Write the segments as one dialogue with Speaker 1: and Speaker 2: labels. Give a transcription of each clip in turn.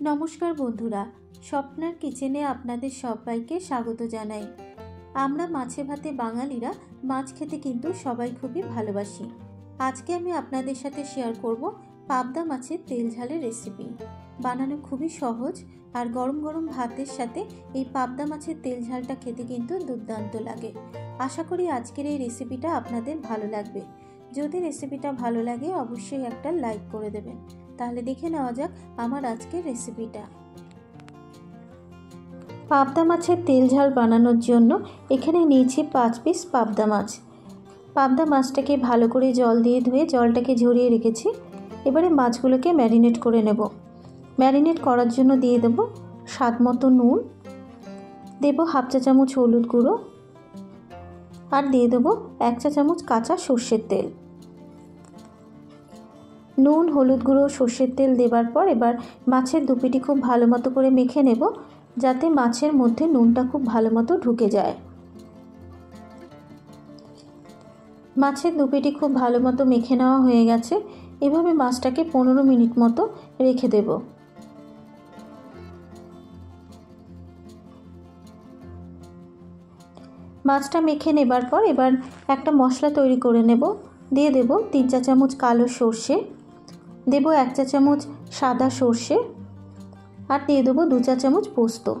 Speaker 1: নমস্কার বন্ধুরা, স্বপ্নার কিচেনে আপনাদের সবাইকে স্বাগত জানাই। আমরা মাছে ভাতে বাঙালিরা মাছ খেতে কিন্তু সবাই খুবই ভালোবাসি। আজকে আমি আপনাদের সাথে শেয়ার করব পাবদা মাছের তেল ঝালের রেসিপি বানানো খুবই সহজ আর গরম গরম ভাতের সাথে এই পাবদা মাছের তেল ঝালটা খেতে কিন্তু দুর্দান্ত লাগে। আশা করি আজকের এই রেসিপিটা আপনাদের ভালো লাগবে। যদি রেসিপিটা ভালো লাগে, অবশ্যই একটা লাইক করে দেবেন। তাহলে দেখে নেওয়া যাক আমার আজকের রেসিপিটা পাবদা মাছের তেল ঝাল বানানোর জন্য এখানে নিয়েছি পাঁচ পিস পাবদা মাছ। পাবদা মাছটাকে ভালো করে জল দিয়ে ধুয়ে জলটাকে ঝরিয়ে রেখেছি। এবারে মাছগুলোকে ম্যারিনেট করে নেব। ম্যারিনেট করার জন্য দিয়ে দেব স্বাদ মতো নুন। দেব হাফ চা চামচ হলুদ গুঁড়ো। আর দিয়ে দেবো এক চা চামচ কাঁচা সর্ষের তেল। নুন, হলুদ গুঁড়ো, সর্ষের তেল দেবার পর এবার মাছের দুপিটি খুব ভালো মতো করে মেখে নেব, যাতে মাছের মধ্যে নুনটা খুব ভালো মতো ঢুকে যায়। মাছের দুপিটি খুব ভালো মতো মেখে নেওয়া হয়ে গেছে, এভাবে মাছটাকে পনেরো মিনিট মতো রেখে দেব। মাছটা মেখে নেবার পর এবার একটা মশলা তৈরি করে নেব, দিয়ে দেব তিন চা চামচ কালো সর্ষে। দেব এক চা চামচ সাদা সর্ষে আর দিয়ে দেবো দু চা চামচ পোস্ত।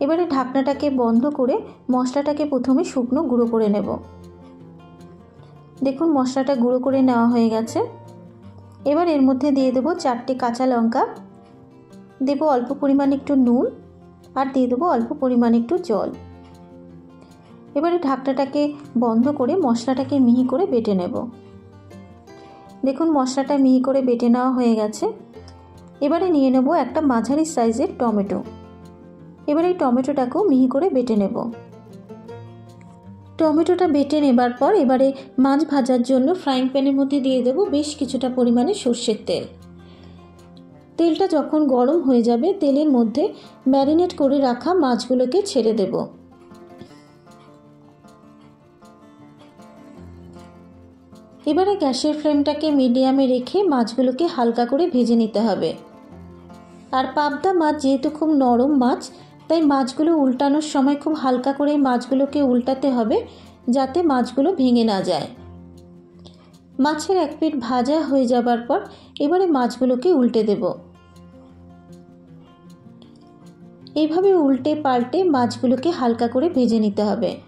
Speaker 1: এবারে ঢাকনাটাকে বন্ধ করে মশলাটাকে প্রথমে শুকনো গুঁড়ো করে নেব। দেখুন মশলাটা গুঁড়ো করে নেওয়া হয়ে গেছে। এবার এর মধ্যে দিয়ে দেবো চারটে কাঁচা লঙ্কা। দেবো অল্প পরিমাণ একটু নুন আর দিয়ে দেবো অল্প পরিমাণ একটু জল। এবারে ঢাকনাটাকে বন্ধ করে মশলাটাকে মিহি করে বেটে নেব। দেখুন মশলাটা মিহি করে বেটে নেওয়া হয়ে গেছে। এবারে নিয়ে নেব একটা মাঝারি সাইজের টমেটো। এবারে এই টমেটোটাকেও মিহি করে বেটে নেব। টমেটোটা বেটে নেবার পর এবারে মাছ ভাজার জন্য ফ্রাইং প্যানের মধ্যে দিয়ে দেবো বেশ কিছুটা পরিমাণে সর্ষের তেল। তেলটা যখন গরম হয়ে যাবে, তেলের মধ্যে ম্যারিনেট করে রাখা মাছগুলোকে ছেড়ে দেবো। এবারে গ্যাসের ফ্লেমটাকে মিডিয়ামে রেখে মাছগুলোকে হালকা করে ভেজে নিতে হবে। আর পাবদা মাছ যেহেতু খুব নরম মাছ, তাই মাছগুলো উল্টানোর সময় খুব হালকা করে মাছগুলোকে উল্টাতে হবে যাতে মাছগুলো ভেঙে না যায়। মাছের এক পিঠ ভাজা হয়ে যাবার পর এবারে মাছগুলোকে উল্টে দেব। এইভাবে উল্টে পাল্টে মাছগুলোকে হালকা করে ভেজে নিতে হবে।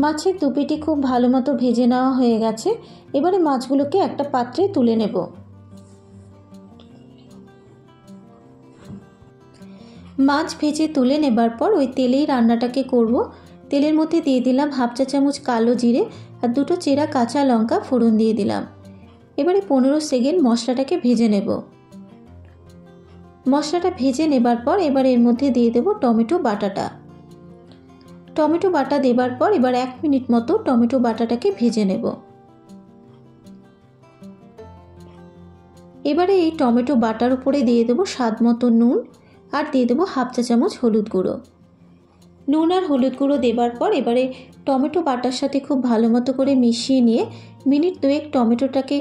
Speaker 1: মাছের দুপিটি খুব ভালো মতো ভেজে নেওয়া হয়ে গেছে। এবারে মাছগুলোকে একটা পাত্রে তুলে নেব। মাছ ভেজে তুলে নেবার পর ওই তেলেই রান্নাটাকে করব। তেলের মধ্যে দিয়ে দিলাম হাফ চা চামচ কালো জিরে আর দুটো চেরা কাঁচা লঙ্কা ফোড়ন দিয়ে দিলাম। এবারে পনেরো সেকেন্ড মশলাটাকে ভেজে নেব। মশলাটা ভেজে নেবার পর এবার এর মধ্যে দিয়ে দেব টমেটো বাটাটা। টমেটো বাটা দেবার পর এবার এক মিনিট মতো টমেটো বাটাটাকে ভেজে নেব। এবারে এই টমেটো বাটার উপরে দিয়ে দেবো স্বাদ মতো নুন আর দিয়ে দেবো হাফ চা চামচ হলুদ গুঁড়ো। নুন আর হলুদ গুঁড়ো দেবার পর এবারে টমেটো বাটার সাথে খুব ভালো মতো করে মিশিয়ে নিয়ে মিনিট দুয়েক টমেটোটাকে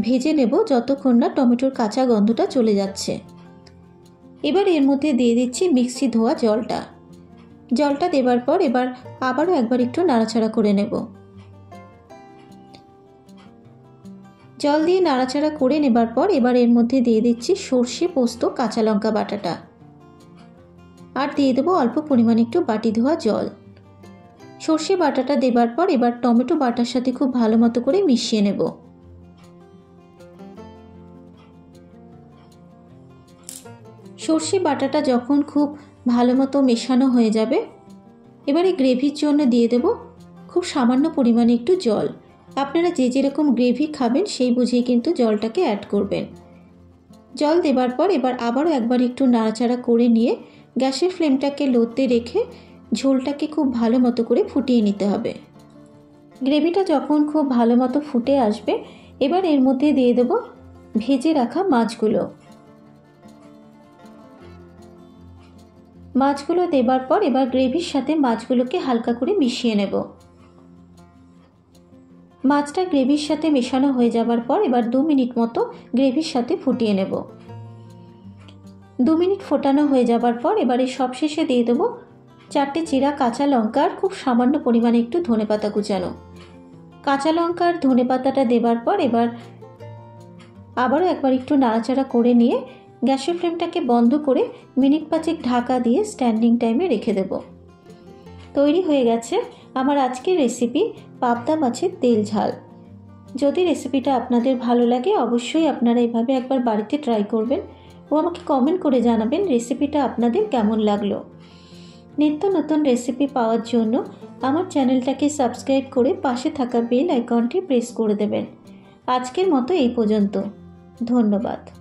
Speaker 1: ভেজে নেব যতক্ষণ না টমেটোর কাঁচা গন্ধটা চলে যাচ্ছে। এবার এর মধ্যে দিয়ে দিচ্ছি মিক্সি ধোয়া জলটা। জলটা দেবার পর এবার আবারও একবার একটু নাড়াচাড়া করে নেব। জল দিয়ে নাড়াচাড়া করে নেবার পর এবার এর মধ্যে দিয়ে দিচ্ছি সর্ষে পোস্ত, কাঁচা লঙ্কা বাটাটা। আর দিয়ে দেবো অল্প পরিমাণ একটু বাটি ধোয়া জল। সর্ষে বাটাটা দেবার পর এবার টমেটো বাটার সাথে খুব ভালো মতো করে মিশিয়ে নেব। সর্ষে বাটাটা যখন খুব ভালো মতো মেশানো হয়ে যাবে, এবারে গ্রেভির জন্য দিয়ে দেব খুব সামান্য পরিমাণে একটু জল। আপনারা যে যেরকম গ্রেভি খাবেন, সেই বুঝেই কিন্তু জলটাকে অ্যাড করবেন। জল দেবার পর এবার আবারও একবার একটু নাড়াচাড়া করে নিয়ে গ্যাসের ফ্লেমটাকে লোতে রেখে ঝোলটাকে খুব ভালো মতো করে ফুটিয়ে নিতে হবে। গ্রেভিটা যখন খুব ভালো মতো ফুটে আসবে, এবার এর মধ্যে দিয়ে দেব ভেজে রাখা মাছগুলো। মাছগুলো দেবার পর এবার গ্রেভির সাথে মাছগুলোকে হালকা করে মিশিয়ে নেব। মাছটা গ্রেভির সাথে মেশানো হয়ে যাবার পর এবার দু মিনিট মতো গ্রেভির সাথে ফুটিয়ে নেব। দু মিনিট ফোটানো হয়ে যাবার পর এবারে সবশেষে দিয়ে দেবো চারটে চিরা কাঁচা লঙ্কা আর খুব সামান্য পরিমাণে একটু ধনেপাতা কুচানো। কাঁচা লঙ্কা আর ধনেপাতাটা দেবার পর এবার আবারও একবার একটু নাড়াচাড়া করে নিয়ে গ্যাসের ফ্লেমটাকে বন্ধ করে মিনিট পাঁচেক ঢাকা দিয়ে স্ট্যান্ডিং টাইমে রেখে দেব। তৈরি হয়ে গেছে আমার আজকের রেসিপি পাবদা মাছের তেল ঝাল। যদি রেসিপিটা আপনাদের ভালো লাগে, অবশ্যই আপনারা এভাবে একবার বাড়িতে ট্রাই করবেন ও আমাকে কমেন্ট করে জানাবেন রেসিপিটা আপনাদের কেমন লাগল। নিত্য নতুন রেসিপি পাওয়ার জন্য আমার চ্যানেলটাকে সাবস্ক্রাইব করে পাশে থাকা বেল আইকনটি প্রেস করে দেবেন। আজকের মতো এই পর্যন্ত। ধন্যবাদ।